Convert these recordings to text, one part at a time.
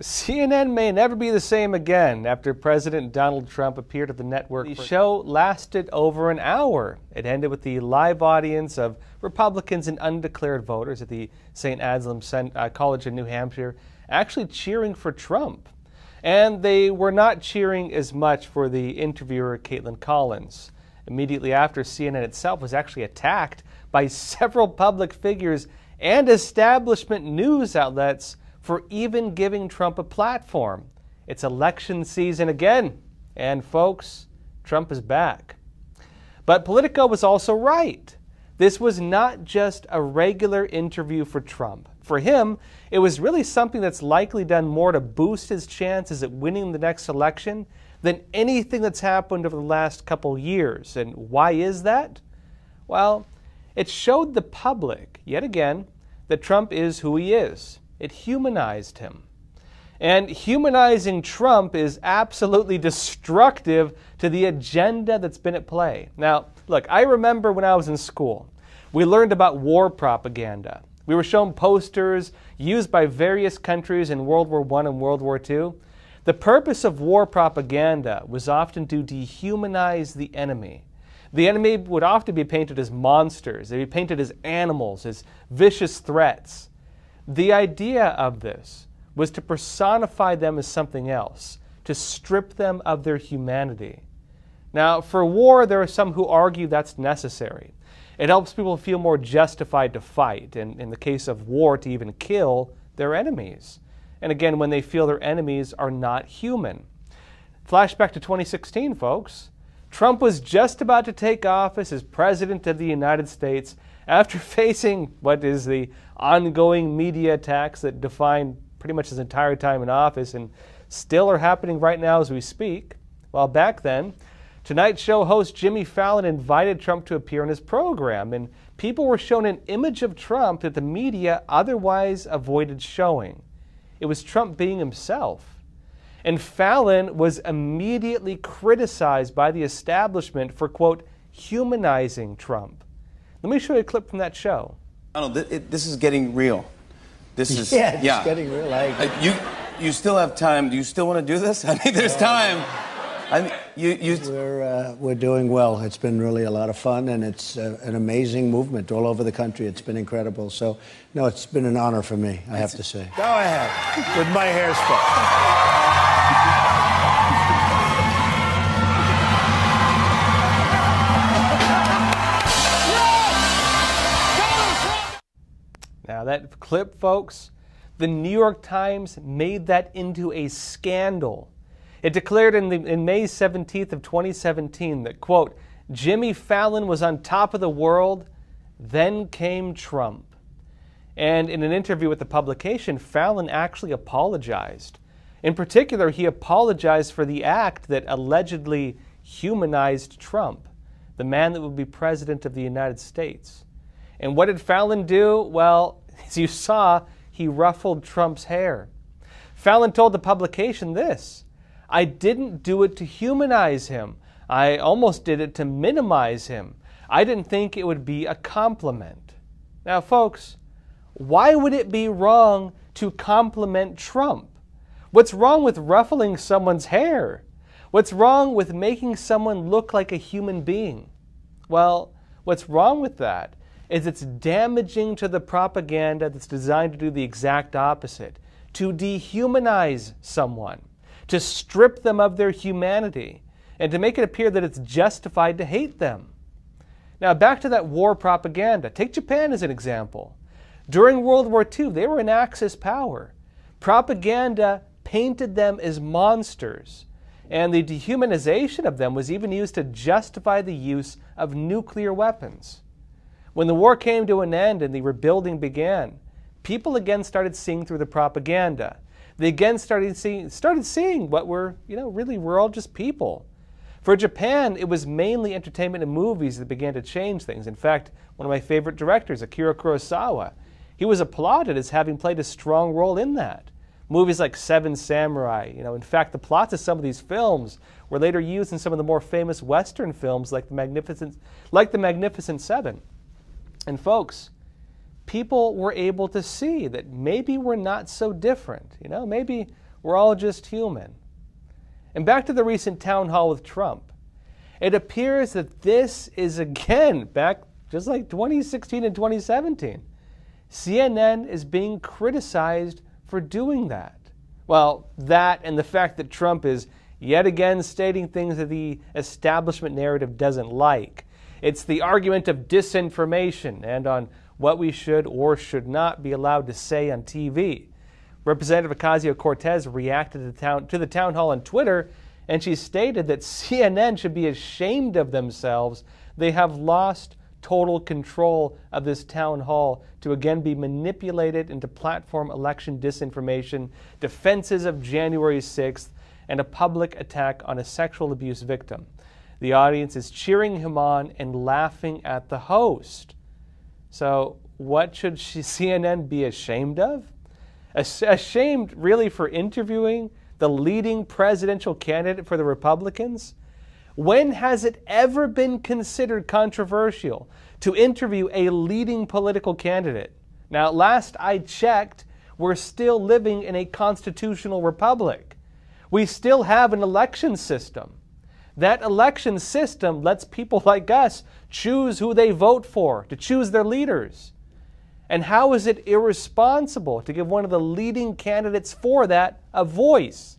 CNN may never be the same again after President Donald Trump appeared at the network. The show lasted over an hour. It ended with the live audience of Republicans and undeclared voters at the St. Anselm uh, College in New Hampshire actually cheering for Trump. And they were not cheering as much for the interviewer, Kaitlan Collins. Immediately after, CNN itself was actually attacked by several public figures and establishment news outlets for even giving Trump a platform. It's election season again, and folks, Trump is back. But Politico was also right. This was not just a regular interview for Trump. For him, it was really something that's likely done more to boost his chances at winning the next election than anything that's happened over the last couple years. And why is that? Well, it showed the public, yet again, that Trump is who he is. It humanized him. And humanizing Trump is absolutely destructive to the agenda that's been at play. Now, look, I remember when I was in school, we learned about war propaganda. We were shown posters used by various countries in World War I and World War II. The purpose of war propaganda was often to dehumanize the enemy. The enemy would often be painted as monsters, they'd be painted as animals, as vicious threats. The idea of this was to personify them as something else, to strip them of their humanity. Now, for war, there are some who argue that's necessary. It helps people feel more justified to fight, and in the case of war, to even kill their enemies. And again, when they feel their enemies are not human. Flashback to 2016, folks. Trump was just about to take office as President of the United States after facing what is the ongoing media attacks that define pretty much his entire time in office and still are happening right now as we speak. Well, back then, Tonight Show host Jimmy Fallon invited Trump to appear on his program, and people were shown an image of Trump that the media otherwise avoided showing. It was Trump being himself. And Fallon was immediately criticized by the establishment for, quote, humanizing Trump. Let me show you a clip from that show. Donald, this is getting real. This is yeah, it's yeah. getting real. I uh, you you still have time. Do you still want to do this? I mean, there's time. I mean, you, you... We're, uh, we're doing well. It's been really a lot of fun, and it's uh, an amazing movement all over the country. It's been incredible. So, no, it's been an honor for me, I have to say. Go ahead with my hairspray. That clip, folks, the New York Times made that into a scandal. It declared in, the, in May 17th of 2017 that, quote, Jimmy Fallon was on top of the world, then came Trump. And in an interview with the publication, Fallon actually apologized. In particular, he apologized for the act that allegedly humanized Trump, the man that would be president of the United States. And what did Fallon do? Well, as you saw, he ruffled Trump's hair. Fallon told the publication this I didn't do it to humanize him. I almost did it to minimize him. I didn't think it would be a compliment. Now, folks, why would it be wrong to compliment Trump? What's wrong with ruffling someone's hair? What's wrong with making someone look like a human being? Well, what's wrong with that is it's damaging to the propaganda that's designed to do the exact opposite to dehumanize someone to strip them of their humanity, and to make it appear that it's justified to hate them. Now, back to that war propaganda. Take Japan as an example. During World War II, they were an Axis power. Propaganda painted them as monsters, and the dehumanization of them was even used to justify the use of nuclear weapons. When the war came to an end and the rebuilding began, people again started seeing through the propaganda they again started seeing, started seeing what we're, you know, really we're all just people. For Japan, it was mainly entertainment and movies that began to change things. In fact, one of my favorite directors, Akira Kurosawa, he was applauded as having played a strong role in that. Movies like Seven Samurai, you know, in fact, the plots of some of these films were later used in some of the more famous Western films like the Magnificent, like the Magnificent Seven. And folks, people were able to see that maybe we're not so different. You know, maybe we're all just human. And back to the recent town hall with Trump. It appears that this is again back just like 2016 and 2017. CNN is being criticized for doing that. Well, that and the fact that Trump is yet again stating things that the establishment narrative doesn't like. It's the argument of disinformation and on what we should or should not be allowed to say on TV. Representative Ocasio Cortez reacted to the, town, to the town hall on Twitter, and she stated that CNN should be ashamed of themselves. They have lost total control of this town hall to again be manipulated into platform election disinformation, defenses of January 6th, and a public attack on a sexual abuse victim. The audience is cheering him on and laughing at the host. So, what should CNN be ashamed of? Ashamed, really, for interviewing the leading presidential candidate for the Republicans? When has it ever been considered controversial to interview a leading political candidate? Now, last I checked, we're still living in a constitutional republic. We still have an election system. That election system lets people like us choose who they vote for, to choose their leaders. And how is it irresponsible to give one of the leading candidates for that a voice?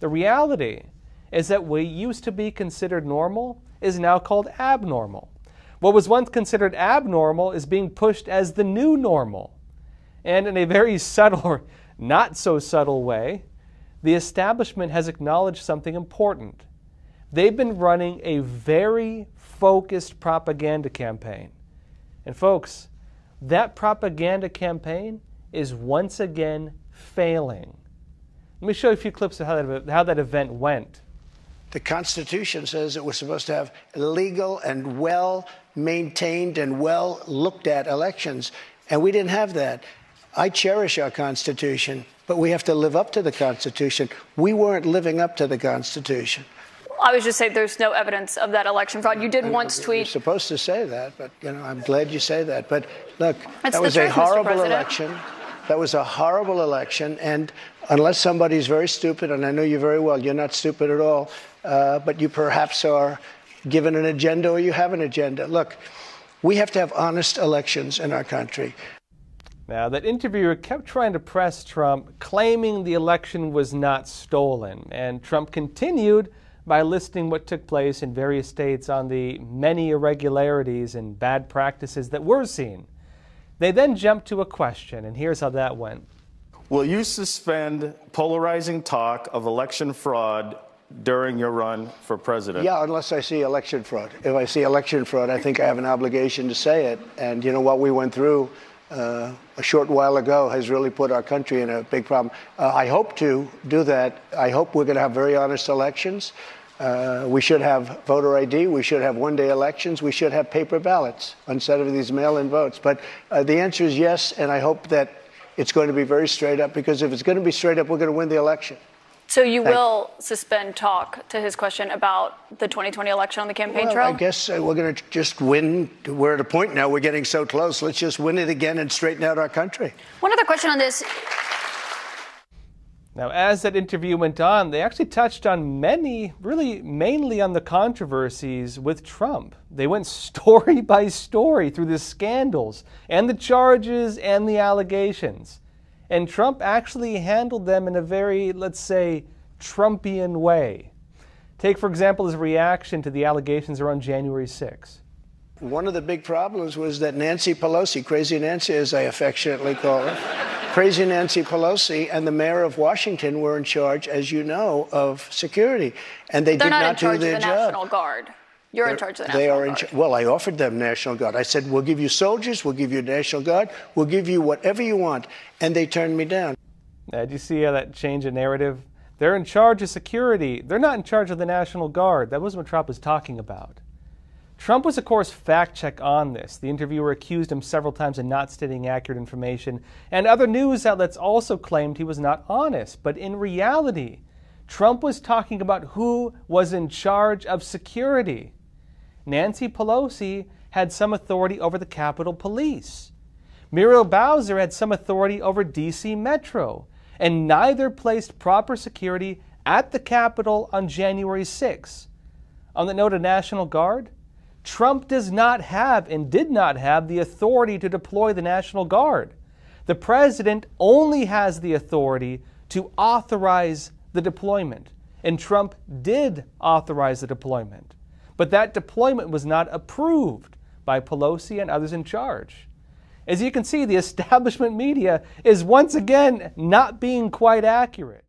The reality is that what used to be considered normal is now called abnormal. What was once considered abnormal is being pushed as the new normal. And in a very subtle, not so subtle way, the establishment has acknowledged something important they've been running a very focused propaganda campaign. And folks, that propaganda campaign is once again failing. Let me show you a few clips of how that, how that event went. The Constitution says that we're supposed to have legal and well maintained and well looked at elections, and we didn't have that. I cherish our Constitution, but we have to live up to the Constitution. We weren't living up to the Constitution. I was just saying there's no evidence of that election fraud. You did once tweet. You're supposed to say that, but you know I'm glad you say that. But look, That's that was truth, a horrible election. That was a horrible election, and unless somebody's very stupid, and I know you very well, you're not stupid at all, uh, but you perhaps are given an agenda or you have an agenda. Look, we have to have honest elections in our country. Now, that interviewer kept trying to press Trump, claiming the election was not stolen, and Trump continued by listing what took place in various states on the many irregularities and bad practices that were seen. They then jumped to a question, and here's how that went. Will you suspend polarizing talk of election fraud during your run for president? Yeah, unless I see election fraud. If I see election fraud, I think I have an obligation to say it. And you know what we went through uh, a short while ago has really put our country in a big problem. Uh, I hope to do that. I hope we're going to have very honest elections. Uh, we should have voter ID. We should have one day elections. We should have paper ballots instead of these mail in votes. But uh, the answer is yes, and I hope that it's going to be very straight up because if it's going to be straight up, we're going to win the election. So you Thank will suspend talk to his question about the 2020 election on the campaign well, trail? I guess uh, we're going to just win. We're at a point now. We're getting so close. Let's just win it again and straighten out our country. One other question on this. Now, as that interview went on, they actually touched on many, really mainly on the controversies with Trump. They went story by story through the scandals and the charges and the allegations. And Trump actually handled them in a very, let's say, Trumpian way. Take, for example, his reaction to the allegations around January 6. One of the big problems was that Nancy Pelosi, Crazy Nancy as I affectionately call her, Crazy Nancy Pelosi and the mayor of Washington were in charge, as you know, of security. And they They're did not, not do their the job. National Guard. You're They're, in charge of the National they are Guard. In, well, I offered them National Guard. I said, we'll give you soldiers, we'll give you National Guard, we'll give you whatever you want. And they turned me down. Now, do you see how that changed the narrative? They're in charge of security. They're not in charge of the National Guard. That was what Trump was talking about. Trump was, of course, fact check on this. The interviewer accused him several times of not stating accurate information, and other news outlets also claimed he was not honest. But in reality, Trump was talking about who was in charge of security. Nancy Pelosi had some authority over the Capitol Police. Muriel Bowser had some authority over DC Metro. and neither placed proper security at the Capitol on January 6. On the note of National Guard, Trump does not have and did not have the authority to deploy the National Guard. The president only has the authority to authorize the deployment, and Trump did authorize the deployment. But that deployment was not approved by Pelosi and others in charge. As you can see, the establishment media is once again not being quite accurate.